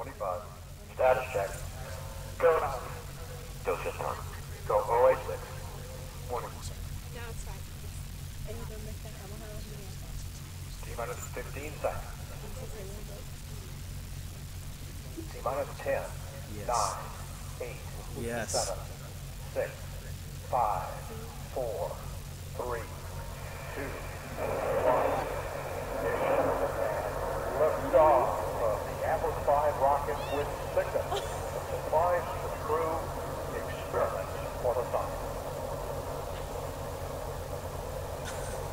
25. Status check. Go now. Go system. Go 086. Warning. No, it's fine. Es donde estamos a dos minutos. T minus 15 seconds. 15 segundos. T minus 10. Yes. 9. 8. Yes. 7. 6. 5. 4.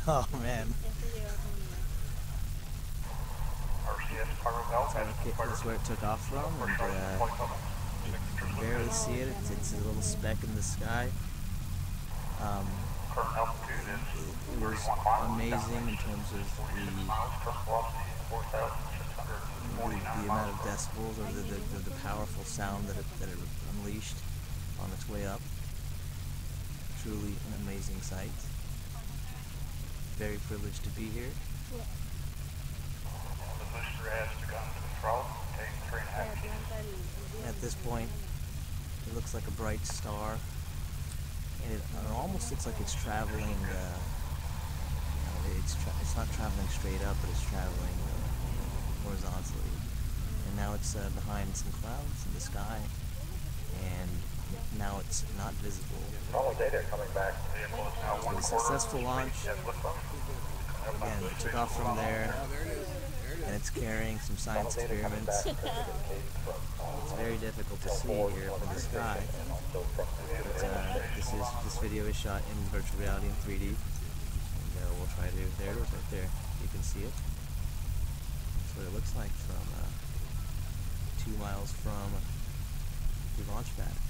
Okay, been that's where it took off from, and uh, you can barely see it. It's, it's a little speck in the sky. Um, it was amazing in terms of the, 46 miles, current velocity 4,649 the, the amount of decibels or the, the, the, the powerful sound that it, that it unleashed on its way up. Truly an amazing sight. Very privileged to be here. The booster has begun to control, taking and a Se half feet. apunta el- el At this point, it looks like a bright star, and it, it almost looks like it's traveling. Uh, you know, it's tra- it's not traveling straight up, but it's traveling uh, horizontally. And now it's uh, behind some clouds in the sky, and now it's not visible. Normal data coming back. Vehicle is now one It was a quarter successful launch. Again, it took off from there, and it's carrying some science experiments. It's very difficult to see here from the sky. But, uh, this is this video is shot in virtual reality in 3D, and uh, we'll try to. There it is, right there. You can see it. That's what it looks like from uh, two miles from the launch pad.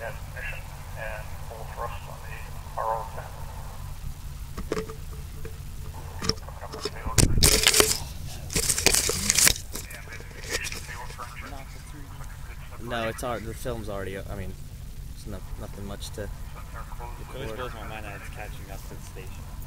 mission and full thrust on the RL10. No, it's our. the film's already, I mean, it's no, nothing much to... It always blows my mind that it's catching us at the station.